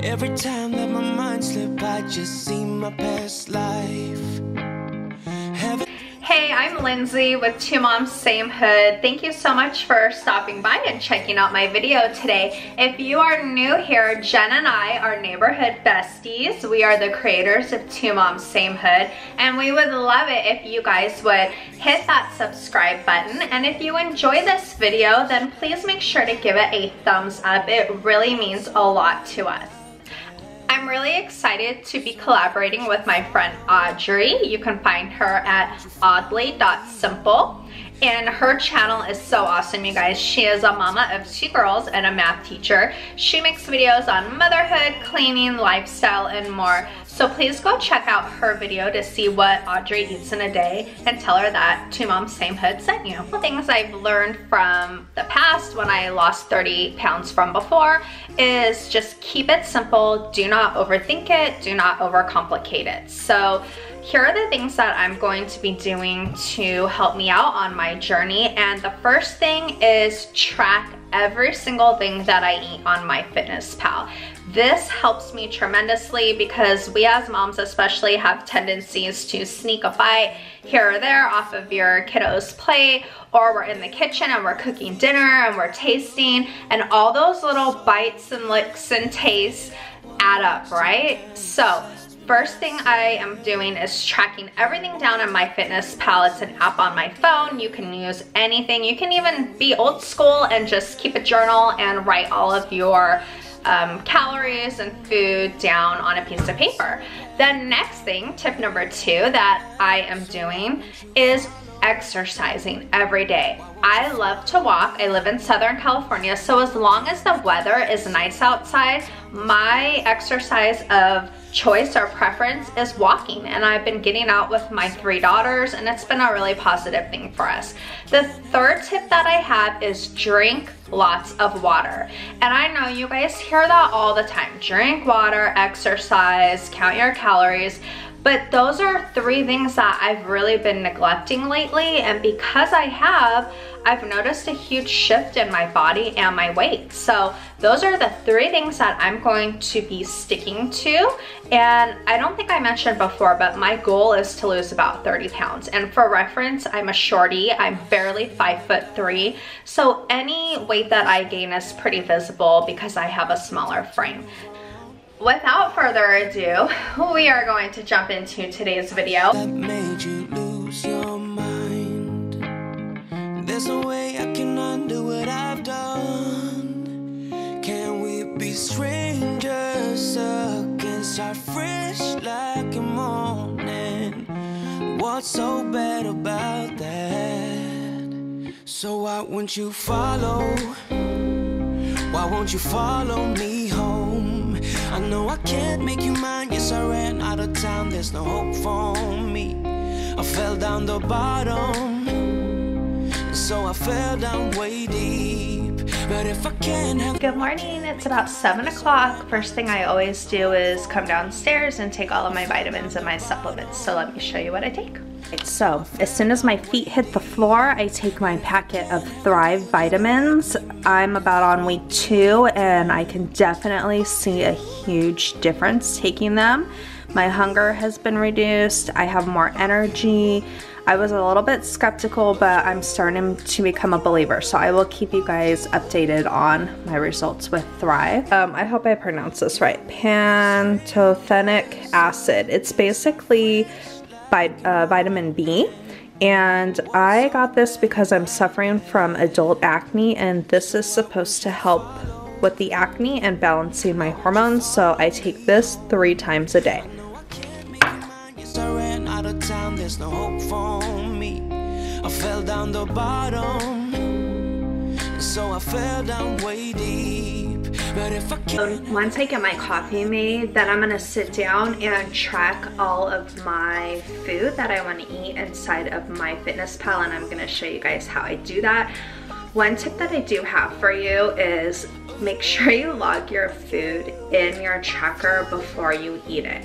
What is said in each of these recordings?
Every time that my mind slip, I just see my past life. Hey, I'm Lindsey with Two Moms Same Hood. Thank you so much for stopping by and checking out my video today. If you are new here, Jenn and I are neighborhood besties. We are the creators of Two Moms Same Hood, and we would love it if you guys would hit that subscribe button. And if you enjoy this video, then please make sure to give it a thumbs up. It really means a lot to us. I'm really excited to be collaborating with my friend Audrey. You can find her at Audly.Simple and her channel is so awesome you guys. She is a mama of two girls and a math teacher. She makes videos on motherhood cleaning lifestyle and more so please go check out her video to see what Audrey eats in a day and tell her that Two Moms Same Hood sent you. The things I've learned from the past when I lost 30 pounds from before is just keep it simple, do not overthink it, do not overcomplicate it. So here are the things that I'm going to be doing to help me out on my journey. And the first thing is track every single thing that I eat on MyFitnessPal. This helps me tremendously because we as moms especially have tendencies to sneak a bite here or there off of your kiddo's plate or we're in the kitchen and we're cooking dinner and we're tasting and all those little bites and licks and tastes add up, right? So First thing I am doing is tracking everything down on MyFitnessPal. It's an app on my phone. You can use anything. You can even be old school and just keep a journal and write all of your um, calories and food down on a piece of paper. The next thing, tip number two that I am doing is exercising every day. I love to walk. I live in Southern California, so as long as the weather is nice outside, my exercise of choice or preference is walking and I've been getting out with my three daughters and it's been a really positive thing for us. The third tip that I have is drink lots of water. And I know you guys hear that all the time. Drink water, exercise, count your calories, but those are three things that I've really been neglecting lately. And because I have, I've noticed a huge shift in my body and my weight. So those are the three things that I'm going to be sticking to. And I don't think I mentioned before, but my goal is to lose about 30 pounds. And for reference, I'm a shorty. I'm barely five foot three. So any weight that I gain is pretty visible because I have a smaller frame without further ado, we are going to jump into today's video. that made you lose your mind. There's way I can undo what I've done. Can we be strangers fresh like a morning. What's so bad about that? So why won't you follow? Why won't you follow me home? Know I can't make you mine. Yes, I ran out of town. There's no hope for me. I fell down the bottom. So I fell down way deep. Good morning, it's about seven o'clock. First thing I always do is come downstairs and take all of my vitamins and my supplements. So let me show you what I take. So, as soon as my feet hit the floor, I take my packet of Thrive vitamins. I'm about on week two and I can definitely see a huge difference taking them. My hunger has been reduced, I have more energy. I was a little bit skeptical, but I'm starting to become a believer. So I will keep you guys updated on my results with Thrive. Um, I hope I pronounced this right. Pantothenic acid. It's basically uh, vitamin B. And I got this because I'm suffering from adult acne, and this is supposed to help with the acne and balancing my hormones. So I take this three times a day. Down the bottom, so I fell down way deep. But if I can't, Once I get my coffee made, then I'm gonna sit down and track all of my food that I wanna eat inside of MyFitnessPal, and I'm gonna show you guys how I do that. One tip that I do have for you is make sure you log your food in your tracker before you eat it.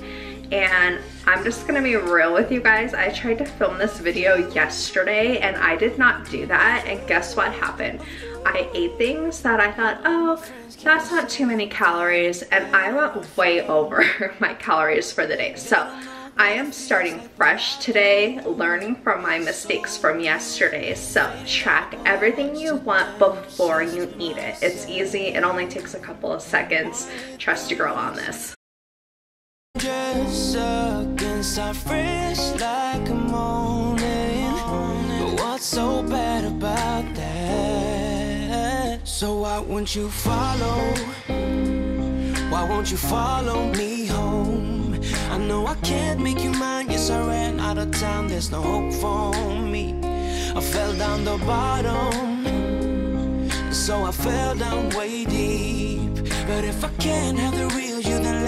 And I'm just gonna be real with you guys. I tried to film this video yesterday and I did not do that and guess what happened? I ate things that I thought, oh, that's not too many calories and I went way over my calories for the day. So I am starting fresh today, learning from my mistakes from yesterday. So track everything you want before you eat it. It's easy, it only takes a couple of seconds. Trust your girl on this. Our fresh like a morning. But what's so bad about that? So why won't you follow? Why won't you follow me home? I know I can't make you mine. Yes, I ran out of time. There's no hope for me. I fell down the bottom. So I fell down way deep. But if I can't have the real you, then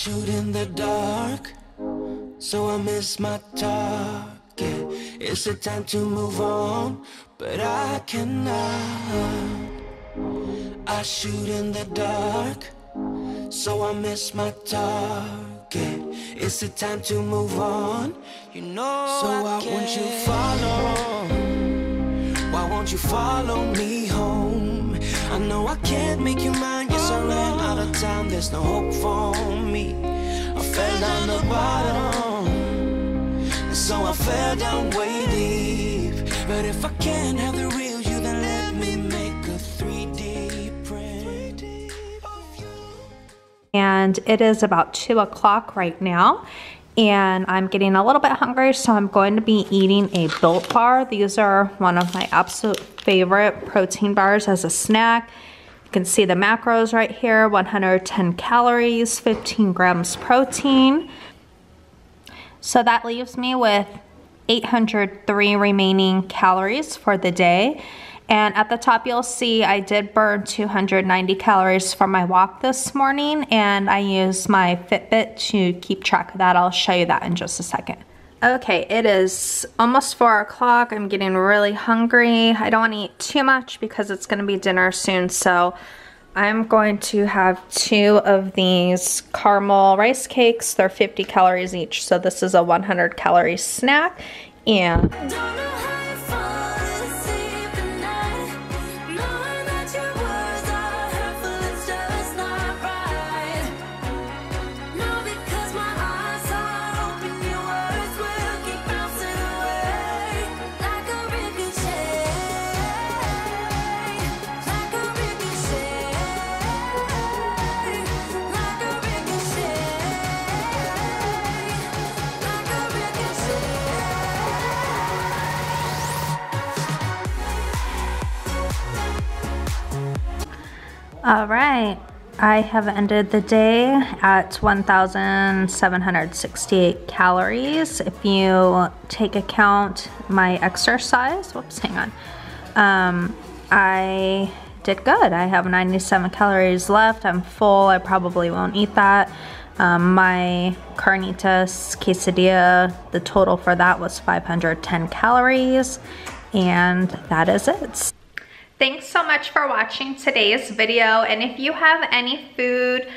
shoot in the dark, so I miss my target. It's a time to move on, but I cannot. I shoot in the dark, so I miss my target. It's a time to move on, you know. So why won't you follow? Why won't you follow me home? I know I can't make you mine. Out of. There's no hope for me. I fell down the bottom, and so I fell down way deep. But if I can't have the real you, then let me make a 3D print and it is about two o'clock right now and I'm getting a little bit hungry so I'm going to be eating a Built Bar. These are one of my absolute favorite protein bars as a snack. You can see the macros right here, 110 calories, 15 grams protein. So that leaves me with 803 remaining calories for the day. And at the top, you'll see I did burn 290 calories for my walk this morning, and I used my Fitbit to keep track of that. I'll show you that in just a second. Okay, it is almost four o'clock. I'm getting really hungry. I don't want to eat too much because it's going to be dinner soon, so I'm going to have two of these caramel rice cakes. They're 50 calories each, so this is a 100 calorie snack. And All right, I have ended the day at 1,768 calories. If you take account my exercise, whoops, hang on. Um, I did good. I have 97 calories left. I'm full. I probably won't eat that. Um, my carnitas quesadilla, the total for that was 510 calories, and that is it. Thanks so much for watching today's video. And if you have any food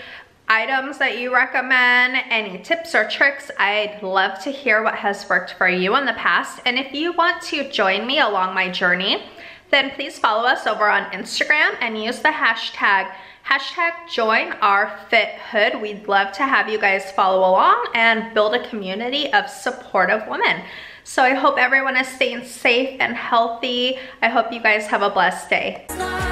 items that you recommend, any tips or tricks, I'd love to hear what has worked for you in the past. And if you want to join me along my journey, then please follow us over on Instagram and use the hashtag hashtag join our fit hood we'd love to have you guys follow along and build a community of supportive women so i hope everyone is staying safe and healthy. I hope you guys have a blessed day